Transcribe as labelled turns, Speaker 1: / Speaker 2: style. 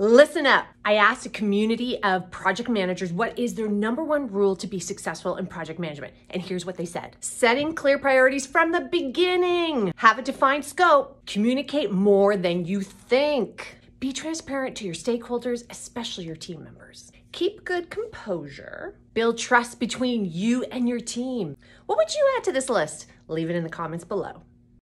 Speaker 1: Listen up. I asked a community of project managers what is their number one rule to be successful in project management. And here's what they said setting clear priorities from the beginning, have a defined scope, communicate more than you think, be transparent to your stakeholders, especially your team members. Keep good composure. Build trust between you and your team. What would you add to this list? Leave it in the comments below.